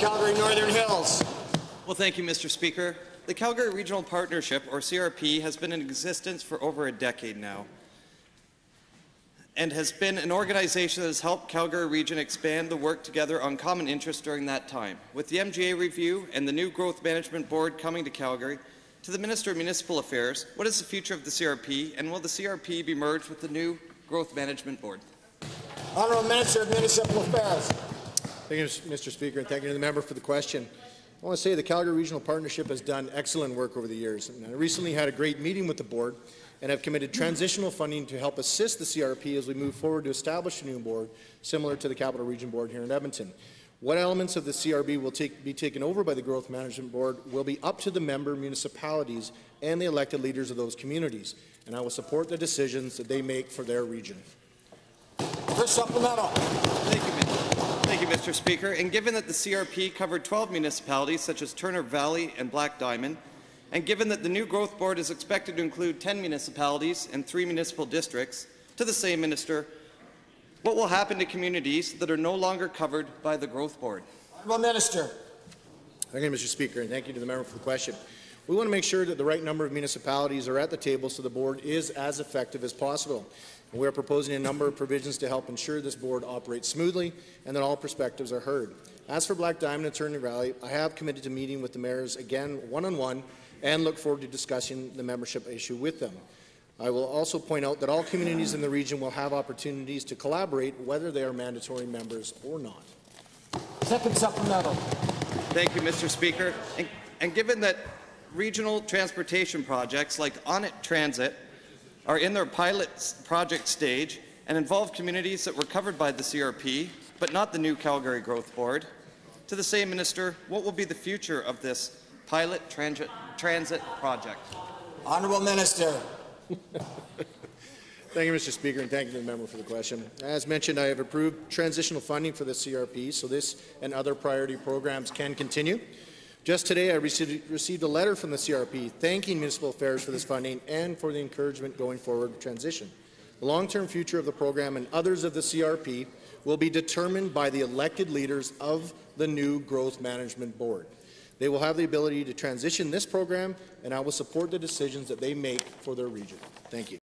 Calgary Northern Hills. Well, thank you, Mr. Speaker. The Calgary Regional Partnership, or CRP, has been in existence for over a decade now and has been an organization that has helped Calgary Region expand the work together on common interests during that time. With the MGA review and the new Growth Management Board coming to Calgary, to the Minister of Municipal Affairs, what is the future of the CRP, and will the CRP be merged with the new Growth Management Board? Honourable Minister of Municipal Affairs. Thank you, Mr. Speaker, and thank you to the member for the question. I want to say the Calgary Regional Partnership has done excellent work over the years. And I recently had a great meeting with the board and have committed transitional funding to help assist the CRP as we move forward to establish a new board similar to the Capital Region Board here in Edmonton. What elements of the CRB will take, be taken over by the Growth Management Board will be up to the member municipalities and the elected leaders of those communities, and I will support the decisions that they make for their region. For supplemental. Thank you, Thank you, Mr. Speaker. And given that the CRP covered 12 municipalities such as Turner Valley and Black Diamond, and given that the new growth board is expected to include 10 municipalities and three municipal districts, to the same minister, what will happen to communities that are no longer covered by the growth board? Honourable Minister. Thank you, Mr. Speaker, and thank you to the member for the question. We want to make sure that the right number of municipalities are at the table so the board is as effective as possible. And we are proposing a number of provisions to help ensure this board operates smoothly and that all perspectives are heard. As for Black Diamond and Turner Valley, I have committed to meeting with the mayors again one-on-one -on -one and look forward to discussing the membership issue with them. I will also point out that all communities in the region will have opportunities to collaborate whether they are mandatory members or not. Second supplemental. Thank you, Mr. Speaker. And, and given that regional transportation projects like On-It Transit are in their pilot project stage and involve communities that were covered by the CRP, but not the new Calgary Growth Board. To the same minister, what will be the future of this pilot transit, transit project? Honourable Minister. Thank you, Mr. Speaker, and thank you to the member for the question. As mentioned, I have approved transitional funding for the CRP, so this and other priority programs can continue. Just today, I received a letter from the CRP thanking Municipal Affairs for this funding and for the encouragement going forward transition. The long-term future of the program and others of the CRP will be determined by the elected leaders of the new Growth Management Board. They will have the ability to transition this program, and I will support the decisions that they make for their region. Thank you.